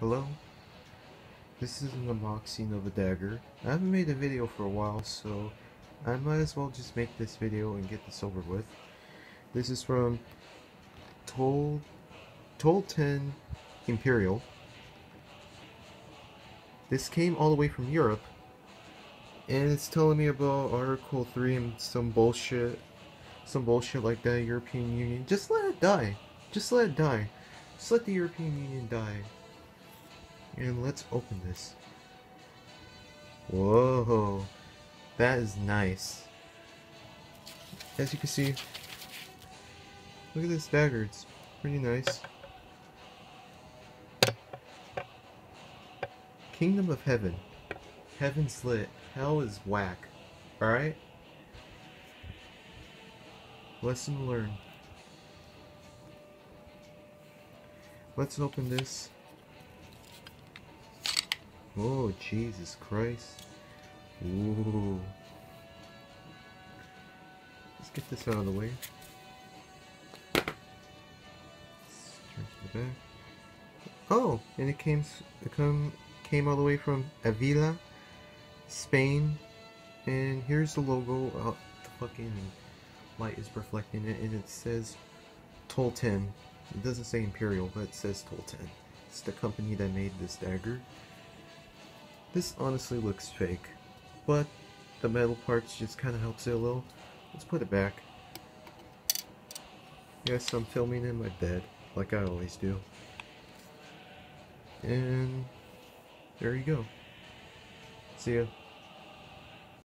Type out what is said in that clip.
Hello? This is an unboxing of a dagger. I haven't made a video for a while, so I might as well just make this video and get this over with. This is from Toll 10 Imperial. This came all the way from Europe, and it's telling me about Article 3 and some bullshit, some bullshit like that, European Union. Just let it die. Just let it die. Just let the European Union die. And let's open this. Whoa. That is nice. As you can see, look at this dagger. It's pretty nice. Kingdom of Heaven. Heaven's lit. Hell is whack. Alright? Lesson learned. Let's open this. Oh, Jesus Christ. Ooh. Let's get this out of the way. Let's turn to the back. Oh, and it came, it come, came all the way from Avila, Spain. And here's the logo. Oh, the fucking light is reflecting it, and it says Toledo. It doesn't say Imperial, but it says Toledo. It's the company that made this dagger. This honestly looks fake, but the metal parts just kind of helps it a little. Let's put it back. Yes, I'm filming in my bed, like I always do. And there you go. See ya.